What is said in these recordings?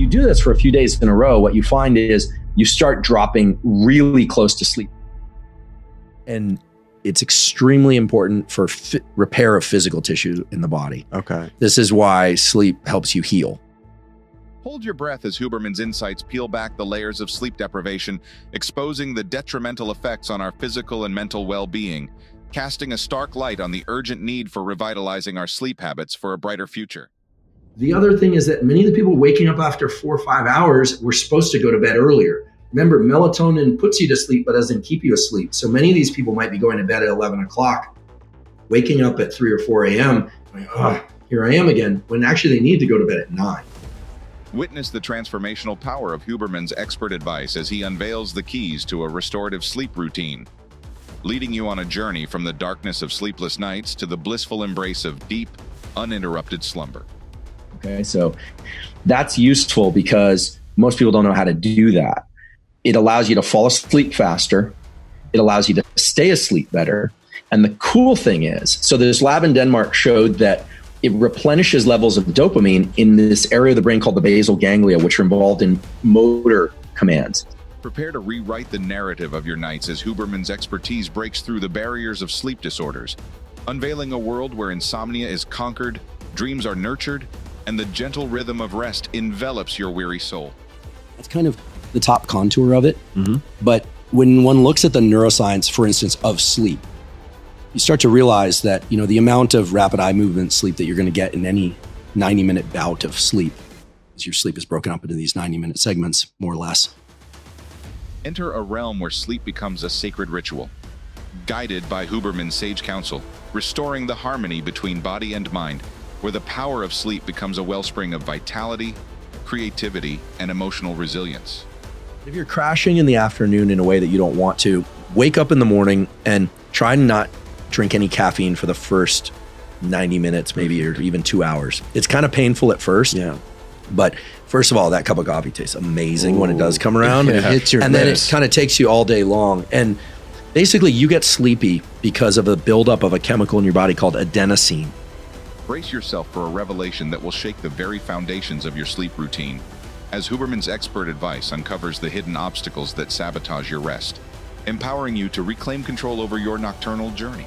you do this for a few days in a row, what you find is you start dropping really close to sleep. And it's extremely important for fi- repair of physical tissue in the body. Okay. This is why sleep helps you heal. Hold your breath as Huberman's insights peel back the layers of sleep deprivation, exposing the detrimental effects on our physical and mental well-being, casting a stark light on the urgent need for revitalizing our sleep habits for a brighter future. The other thing is that many of the people waking up after four or five hours were supposed to go to bed earlier. Remember, melatonin puts you to sleep but doesn't keep you asleep. So many of these people might be going to bed at 11 o'clock, waking up at 3 or 4 a.m., oh, here I am again, when actually they need to go to bed at 9. Witness the transformational power of Huberman's expert advice as he unveils the keys to a restorative sleep routine, leading you on a journey from the darkness of sleepless nights to the blissful embrace of deep, uninterrupted slumber. Okay, so that's useful because most people don't know how to do that. It allows you to fall asleep faster, it allows you to stay asleep better. And the cool thing is so, this lab in Denmark showed that it replenishes levels of dopamine in this area of the brain called the basal ganglia, which are involved in motor commands. Prepare to rewrite the narrative of your nights as Huberman's expertise breaks through the barriers of sleep disorders, unveiling a world where insomnia is conquered, dreams are nurtured, and the gentle rhythm of rest envelops your weary soul. That's kind of the top contour of it. Mm-hmm. But when one looks at the neuroscience, for instance, of sleep, you start to realize that you know the amount of rapid eye movement sleep that you're going to get in any 90 minute bout of sleep as your sleep is broken up into these 90 minute segments more or less enter a realm where sleep becomes a sacred ritual guided by huberman's sage counsel restoring the harmony between body and mind where the power of sleep becomes a wellspring of vitality creativity and emotional resilience if you're crashing in the afternoon in a way that you don't want to wake up in the morning and try not drink any caffeine for the first 90 minutes, maybe, or even two hours. It's kind of painful at first. Yeah. But first of all, that cup of coffee tastes amazing Ooh. when it does come around. It hits your and then it kind of takes you all day long. And basically, you get sleepy because of a buildup of a chemical in your body called adenosine. Brace yourself for a revelation that will shake the very foundations of your sleep routine, as Huberman's expert advice uncovers the hidden obstacles that sabotage your rest, empowering you to reclaim control over your nocturnal journey.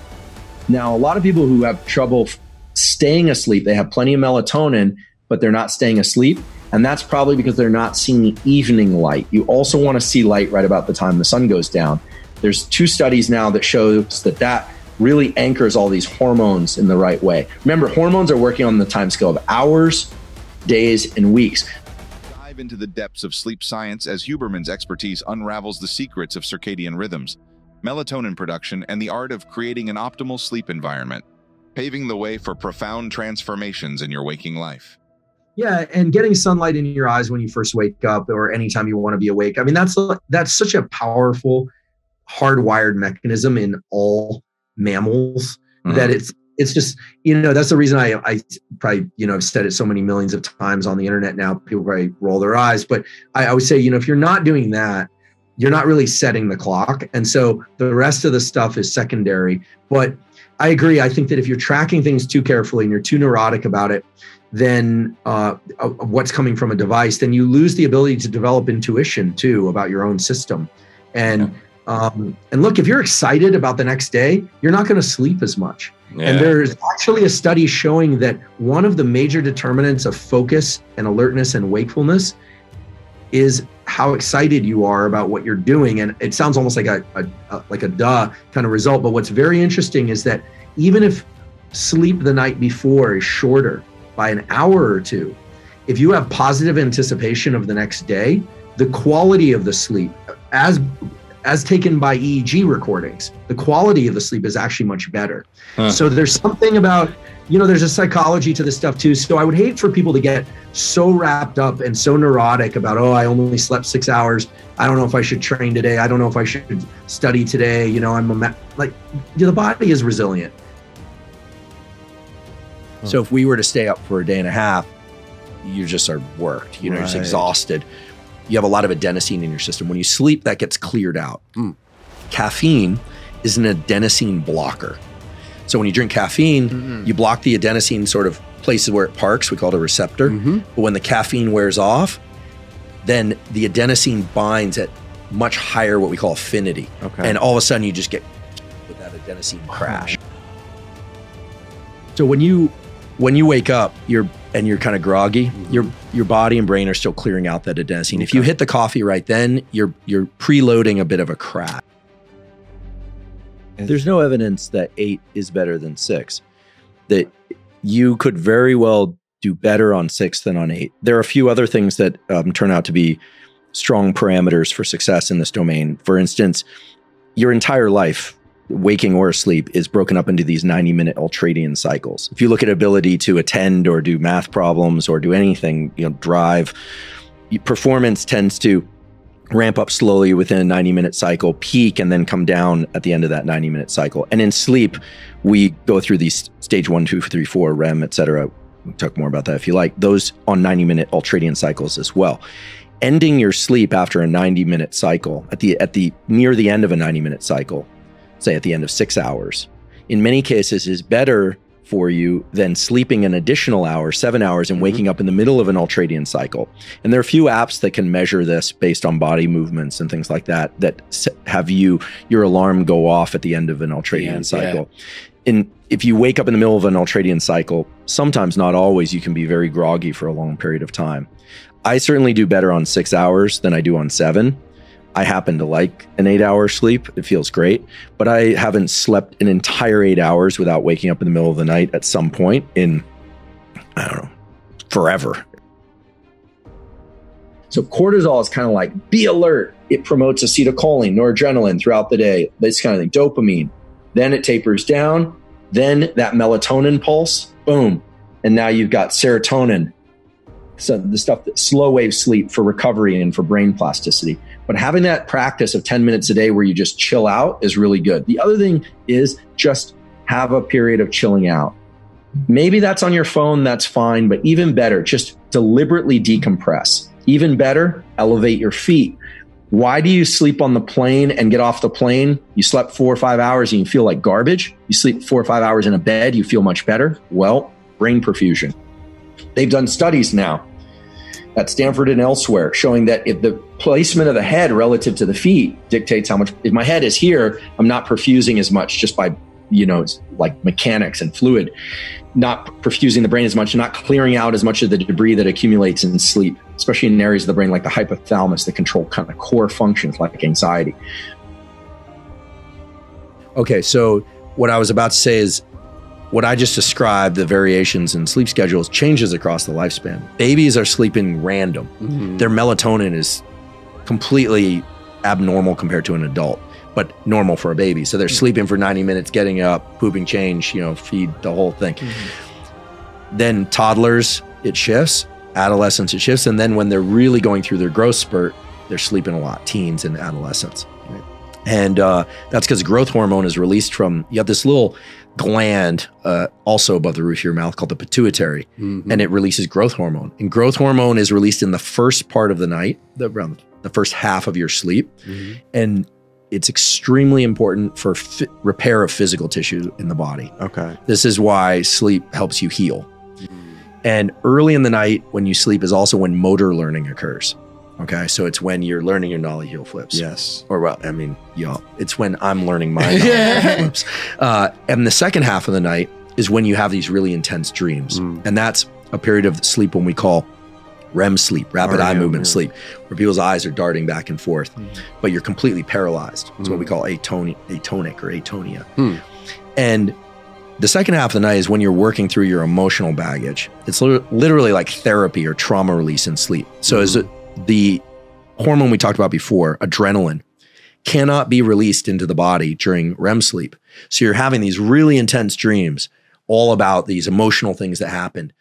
Now, a lot of people who have trouble staying asleep, they have plenty of melatonin, but they're not staying asleep. And that's probably because they're not seeing the evening light. You also want to see light right about the time the sun goes down. There's two studies now that shows that that really anchors all these hormones in the right way. Remember, hormones are working on the time scale of hours, days, and weeks. Dive into the depths of sleep science as Huberman's expertise unravels the secrets of circadian rhythms melatonin production, and the art of creating an optimal sleep environment, paving the way for profound transformations in your waking life. Yeah, and getting sunlight in your eyes when you first wake up or anytime you want to be awake. I mean, that's that's such a powerful hardwired mechanism in all mammals mm-hmm. that it's it's just you know that's the reason I I probably you know I've said it so many millions of times on the internet now people probably roll their eyes but I, I would say you know if you're not doing that you're not really setting the clock. And so the rest of the stuff is secondary. But I agree. I think that if you're tracking things too carefully and you're too neurotic about it, then uh, what's coming from a device, then you lose the ability to develop intuition too about your own system. And um, and look, if you're excited about the next day, you're not going to sleep as much. Yeah. And there's actually a study showing that one of the major determinants of focus and alertness and wakefulness is how excited you are about what you're doing and it sounds almost like a, a, a, like a duh kind of result but what's very interesting is that even if sleep the night before is shorter by an hour or two if you have positive anticipation of the next day the quality of the sleep as as taken by EEG recordings, the quality of the sleep is actually much better. Huh. So there's something about, you know, there's a psychology to this stuff too. So I would hate for people to get so wrapped up and so neurotic about, oh, I only slept six hours. I don't know if I should train today. I don't know if I should study today. You know, I'm a ma-. like, the body is resilient. So if we were to stay up for a day and a half, you just are worked. You know, right. just exhausted you have a lot of adenosine in your system. When you sleep, that gets cleared out. Mm. Caffeine is an adenosine blocker. So when you drink caffeine, mm-hmm. you block the adenosine sort of places where it parks. We call it a receptor. Mm-hmm. But when the caffeine wears off, then the adenosine binds at much higher what we call affinity. Okay. And all of a sudden you just get with that adenosine crash. So when you when you wake up, you're and you're kind of groggy, your your body and brain are still clearing out that adenosine. If you hit the coffee right then, you're you're preloading a bit of a crash. There's no evidence that eight is better than six. That you could very well do better on six than on eight. There are a few other things that um, turn out to be strong parameters for success in this domain. For instance, your entire life, waking or asleep, is broken up into these 90 minute ultradian cycles. If you look at ability to attend or do math problems or do anything, you know, drive, performance tends to ramp up slowly within a 90 minute cycle, peak, and then come down at the end of that 90 minute cycle. And in sleep, we go through these stage one, two, three, four, REM, et cetera. We'll talk more about that if you like. Those on 90 minute ultradian cycles as well. Ending your sleep after a 90 minute cycle at the at the near the end of a 90 minute cycle, say at the end of six hours, in many cases is better for you than sleeping an additional hour, seven hours, and mm-hmm. waking up in the middle of an ultradian cycle. And there are a few apps that can measure this based on body movements and things like that, that have you your alarm go off at the end of an ultradian Yeah, cycle. And if you wake up in the middle of an ultradian cycle, sometimes not always, you can be very groggy for a long period of time. I certainly do better on six hours than I do on seven. I happen to like an eight hour sleep. It feels great, but I haven't slept an entire eight hours without waking up in the middle of the night at some point in, I don't know, forever. So cortisol is kind of like be alert. It promotes acetylcholine, noradrenaline throughout the day, this kind of thing, dopamine. Then it tapers down. Then that melatonin pulse, boom. And now you've got serotonin. So the stuff that slow wave sleep for recovery and for brain plasticity. But having that practice of 10 minutes a day where you just chill out is really good. The other thing is just have a period of chilling out. Maybe that's on your phone, that's fine, but even better, just deliberately decompress. Even better, elevate your feet. Why do you sleep on the plane and get off the plane? You slept four or five hours and you feel like garbage. You sleep four or five hours in a bed, you feel much better. Well, brain perfusion. They've done studies now at Stanford and elsewhere showing that if the placement of the head relative to the feet dictates how much, if my head is here, I'm not perfusing as much just by, you know, like mechanics and fluid, not perfusing the brain as much, not clearing out as much of the debris that accumulates in sleep, especially in areas of the brain like the hypothalamus that control kind of core functions like anxiety. Okay, so what I was about to say is what I just described, the variations in sleep schedules, changes across the lifespan. Babies are sleeping random. Mm-hmm. Their melatonin is completely abnormal compared to an adult, but normal for a baby. So they're mm-hmm. sleeping for 90 minutes, getting up, pooping, change, you know, feed the whole thing. Mm-hmm. Then toddlers, it shifts. Adolescents, it shifts. And then when they're really going through their growth spurt, they're sleeping a lot, teens and adolescents. And uh, that's because growth hormone is released from, you have this little gland uh, also above the roof of your mouth called the pituitary, mm-hmm. and it releases growth hormone. And growth hormone is released in the first part of the night, the, around the first half of your sleep. Mm-hmm. And it's extremely important for repair of physical tissue in the body. Okay. This is why sleep helps you heal. Mm-hmm. And early in the night, when you sleep, is also when motor learning occurs. Okay, so it's when you're learning your nollie heel flips. Yes. Or well, I mean, y'all, it's when I'm learning my nollie heel flips. Uh, and the second half of the night is when you have these really intense dreams, Mm. and that's a period of sleep when we call REM sleep, rapid eye movement yeah. sleep, where people's eyes are darting back and forth, but you're completely paralyzed. It's what we call atoni- atonic or atonia. Hmm. And the second half of the night is when you're working through your emotional baggage. It's literally like therapy or trauma release in sleep. So, as it, the hormone we talked about before, adrenaline, cannot be released into the body during REM sleep. So, you're having these really intense dreams all about these emotional things that happened.